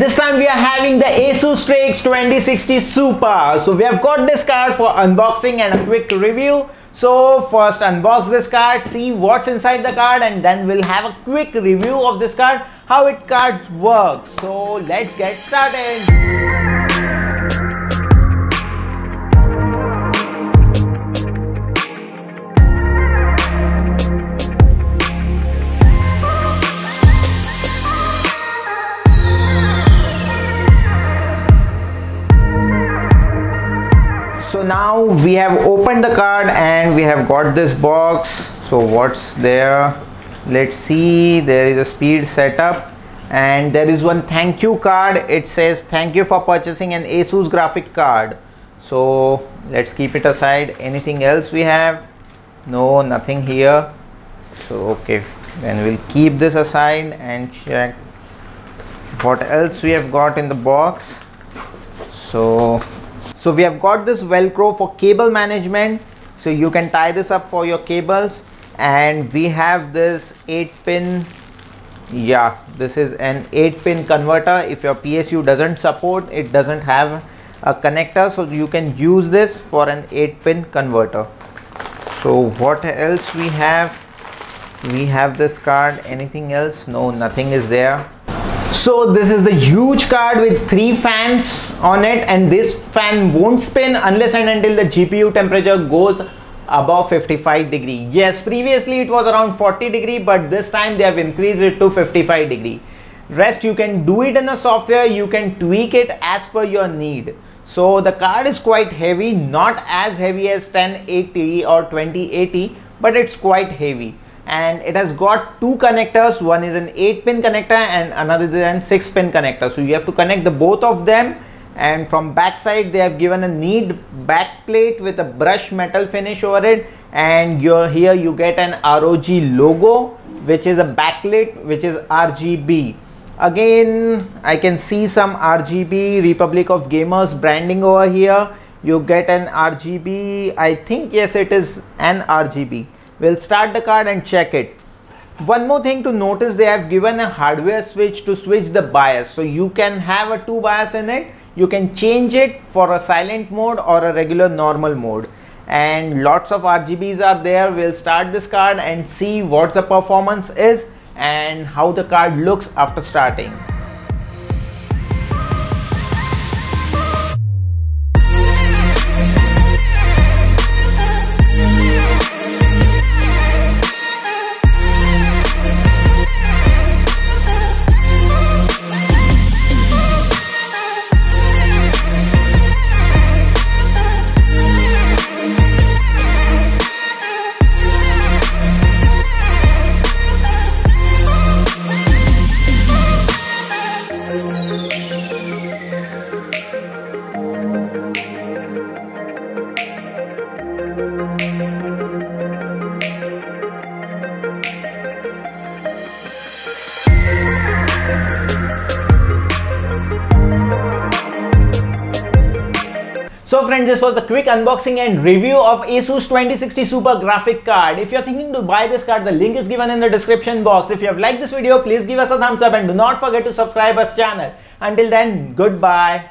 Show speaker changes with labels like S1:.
S1: this time we are having the Asus Strix 2060 Super. So we have got this card for unboxing and a quick review. So first unbox this card, see what's inside the card and then we'll have a quick review of this card, how it card works. So let's get started. So now we have opened the card and we have got this box. So what's there? Let's see. There is a speed setup. And there is one thank you card. It says thank you for purchasing an asus graphic card. So let's keep it aside. Anything else we have? No nothing here. So okay. Then we'll keep this aside and check what else we have got in the box. So so we have got this velcro for cable management. So you can tie this up for your cables. And we have this 8 pin. Yeah this is an 8 pin converter. If your PSU doesn't support it doesn't have a connector. So you can use this for an 8 pin converter. So what else we have? We have this card. Anything else? No nothing is there so this is the huge card with three fans on it and this fan won't spin unless and until the GPU temperature goes above 55 degree. Yes, previously it was around 40 degree but this time they have increased it to 55 degree. Rest you can do it in the software, you can tweak it as per your need. So the card is quite heavy, not as heavy as 1080 or 2080 but it's quite heavy and it has got two connectors. One is an 8 pin connector and another is an 6 pin connector. So you have to connect the both of them. And from back side they have given a neat back plate with a brush metal finish over it. And here you get an ROG logo which is a backlit which is RGB again I can see some RGB Republic of Gamers branding over here. You get an RGB I think yes it is an RGB We'll start the card and check it. One more thing to notice, they have given a hardware switch to switch the BIOS. So you can have a two BIOS in it. You can change it for a silent mode or a regular normal mode. And lots of RGBs are there. We'll start this card and see what the performance is and how the card looks after starting. So friends, this was the quick unboxing and review of Asus 2060 Super graphic card. If you're thinking to buy this card, the link is given in the description box. If you have liked this video, please give us a thumbs up and do not forget to subscribe our channel. Until then, goodbye.